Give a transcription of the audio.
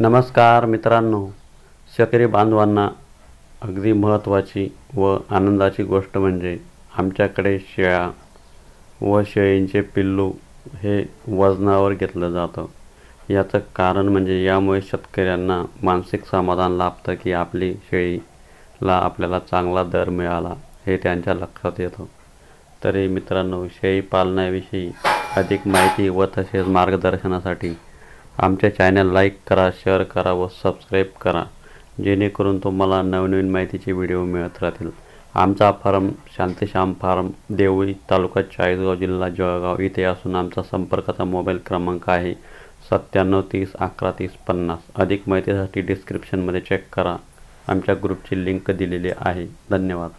नमस्कार मित्रांनो शेतकरी बांधवांना अगदी महत्त्वाची व आनंदाची गोष्ट म्हणजे आमच्याकडे शेळ्या व शेळींचे पिल्लू हे वजनावर घेतलं जातं. याचं कारण म्हणजे यामुळे शेतकऱ्यांना मानसिक समाधान लाभतं की आपली शेळीला आपल्याला चांगला दर मिळाला हे त्यांच्या लक्षात येतं. तरी मित्रांनो शेळी पालनाविषयी अधिक माहिती व तसेच मार्गदर्शनासाठी आमच्या चॅनल लाईक करा शेअर करा व सबस्क्राईब करा. जेणेकरून तुम्हाला नवनवीन माहितीचे व्हिडिओ मिळत राहतील. आमचा फार्म शांतीश्याम फार्म देवळी तालुका चाळीसगाव जिल्हा जळगाव इथे असून आमचा संपर्काचा मोबाईल क्रमांक आहे सत्त्याण्णव तीस अकरा तीस पन्नास. अधिक माहितीसाठी डिस्क्रिप्शनमध्ये चेक करा. आमच्या ग्रुपची लिंक दिलेली आहे. धन्यवाद.